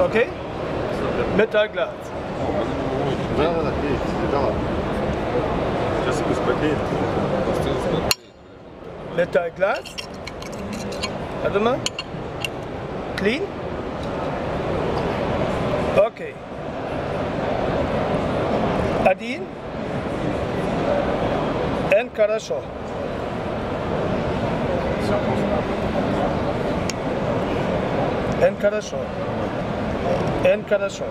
Окей? Металлглаз. Да, да, да, клеить, да. Сейчас их склеит. Metallglas. Warte mal. Clean. Okay. Adin. And хорошо. N хорошо. N хорошо.